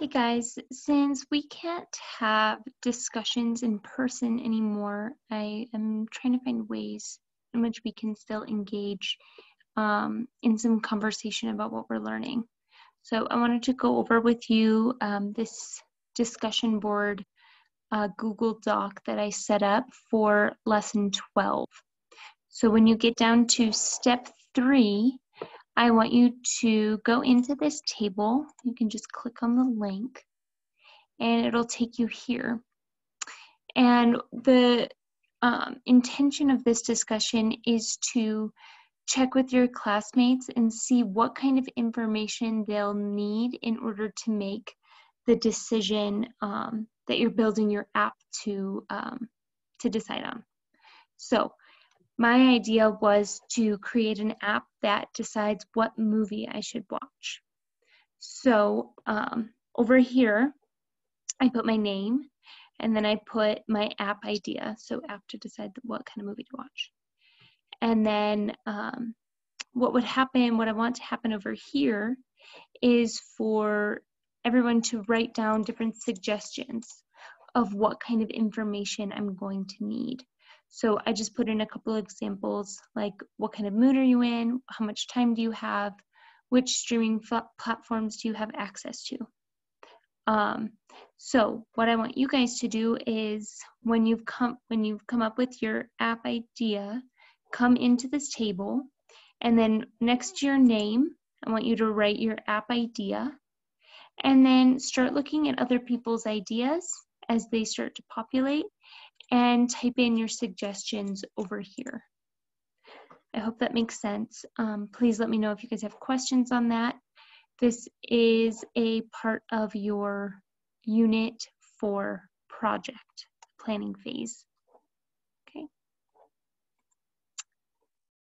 Hey guys, since we can't have discussions in person anymore, I am trying to find ways in which we can still engage um, in some conversation about what we're learning. So I wanted to go over with you um, this discussion board uh, Google Doc that I set up for lesson 12. So when you get down to step three, I want you to go into this table. You can just click on the link and it'll take you here. And the um, intention of this discussion is to check with your classmates and see what kind of information they'll need in order to make the decision um, that you're building your app to, um, to decide on. So my idea was to create an app that decides what movie I should watch. So um, over here, I put my name and then I put my app idea. So app to decide what kind of movie to watch. And then um, what would happen, what I want to happen over here is for everyone to write down different suggestions of what kind of information I'm going to need. So I just put in a couple of examples like what kind of mood are you in? How much time do you have? Which streaming platforms do you have access to? Um, so what I want you guys to do is when you've come when you've come up with your app idea, come into this table and then next to your name, I want you to write your app idea and then start looking at other people's ideas as they start to populate and type in your suggestions over here. I hope that makes sense. Um, please let me know if you guys have questions on that. This is a part of your unit four project planning phase.